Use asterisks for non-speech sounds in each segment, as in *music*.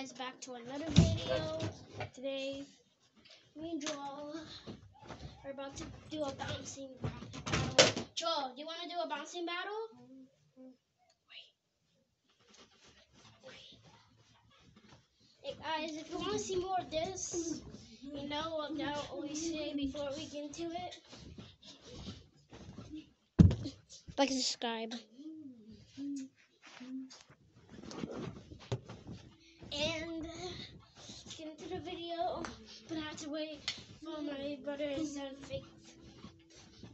guys back to another video. Today, me and Joel are about to do a bouncing battle. Joel, do you want to do a bouncing battle? Wait, Hey guys, if you want to see more of this, you know what I always say before we get into it. Like subscribe. And uh, get into the video, but I have to wait for my brother's uh, fake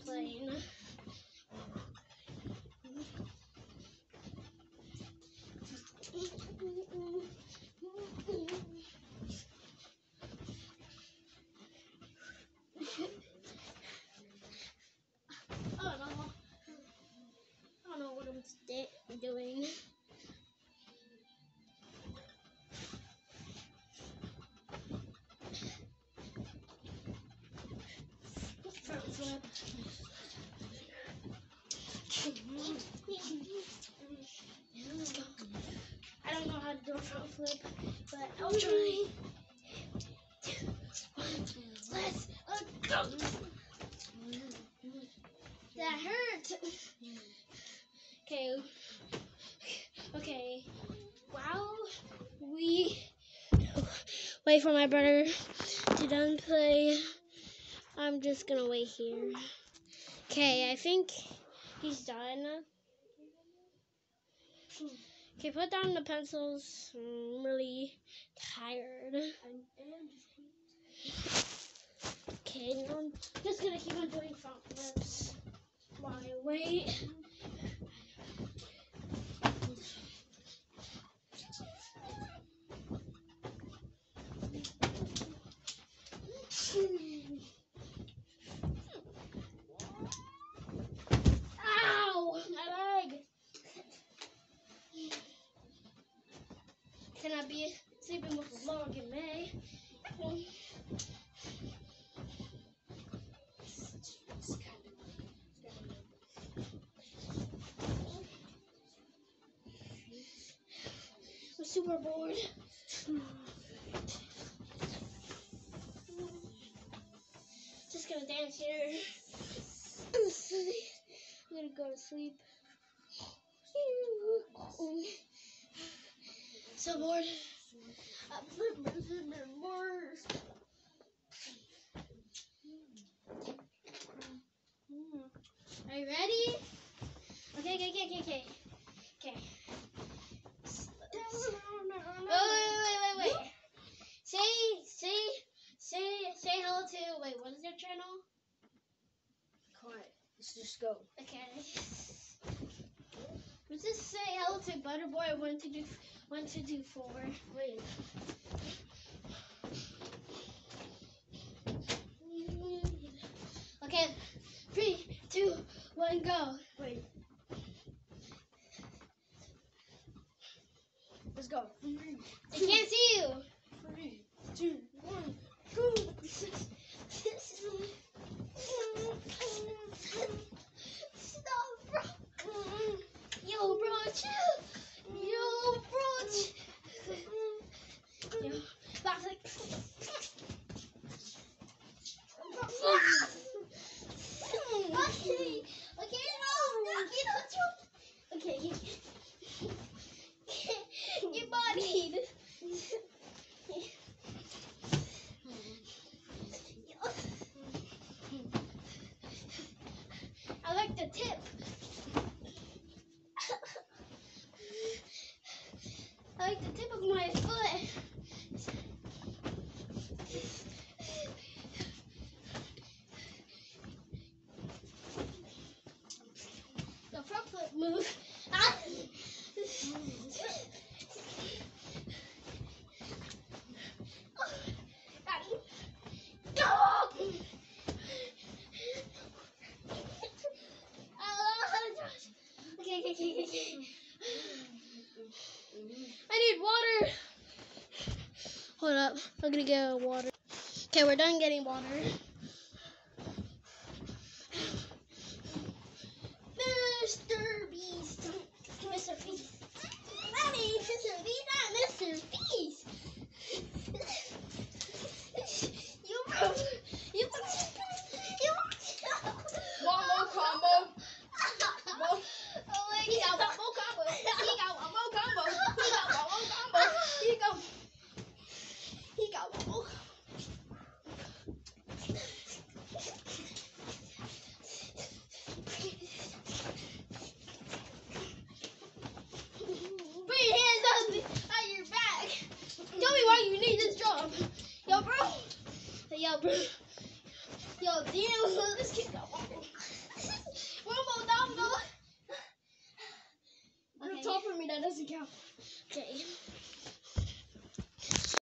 plane. I don't know. I don't know what I'm doing. I don't know how to do a front flip, but I'll try. Let's go. That hurt. Okay. Okay. Wow. We wait for my brother to done play. I'm just gonna wait here. Okay, I think he's done. Okay, put down the pencils. I'm really tired. Okay, I'm just gonna keep on doing front flips while I wait. Super bored. Just gonna dance here. I'm sleep. I'm gonna go to sleep. So bored. I'm bored. Are you ready? Okay, okay, okay, okay, okay. Okay. Wait, wait, wait, wait, wait. Say, say, say, hello to. Wait, what is your channel? Quiet. Let's just go. Okay. Let's just say hello to Butterboy one two two one two two four. Wait. Okay, three, two, one, go. Wait. Let's go. Three, I can't see you. three, two, I need water. Hold up. I'm gonna get water. Okay, we're done getting water. Mr. Beast. Mr. Beast. My name Mr. Beast, not Mr. Beast. *laughs* you broke Yo Dino, this kid got one. Wilmo, down, go. Okay. You're tall for me, that doesn't count. Okay.